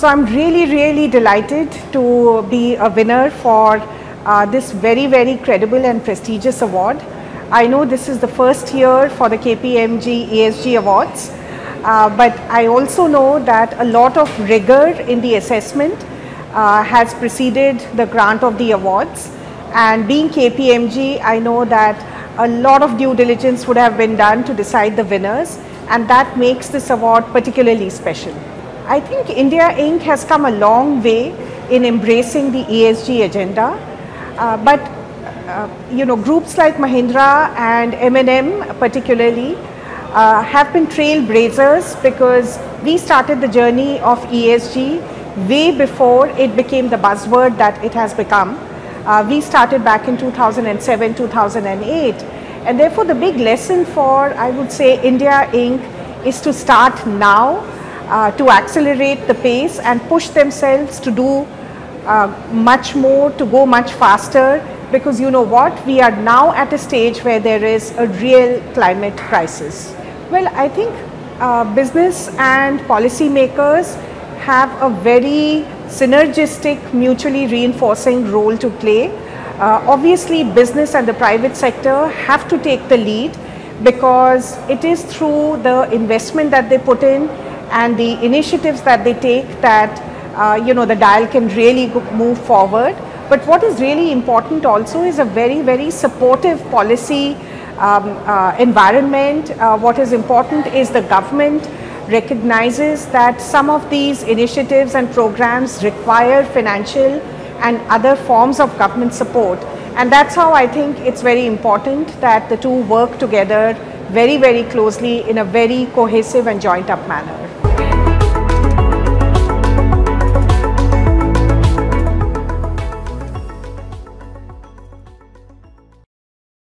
So I'm really, really delighted to be a winner for uh, this very, very credible and prestigious award. I know this is the first year for the KPMG ESG Awards, uh, but I also know that a lot of rigor in the assessment uh, has preceded the grant of the awards. And being KPMG, I know that a lot of due diligence would have been done to decide the winners, and that makes this award particularly special. I think India Inc. has come a long way in embracing the ESG agenda, uh, but uh, you know, groups like Mahindra and M&M particularly uh, have been trailblazers because we started the journey of ESG way before it became the buzzword that it has become. Uh, we started back in 2007, 2008 and therefore the big lesson for I would say India Inc. is to start now uh, to accelerate the pace and push themselves to do uh, much more, to go much faster because you know what, we are now at a stage where there is a real climate crisis. Well, I think uh, business and policymakers have a very synergistic, mutually reinforcing role to play. Uh, obviously, business and the private sector have to take the lead because it is through the investment that they put in and the initiatives that they take that uh, you know the dial can really move forward. But what is really important also is a very, very supportive policy um, uh, environment. Uh, what is important is the government recognizes that some of these initiatives and programs require financial and other forms of government support. And that's how I think it's very important that the two work together very, very closely in a very cohesive and joined up manner.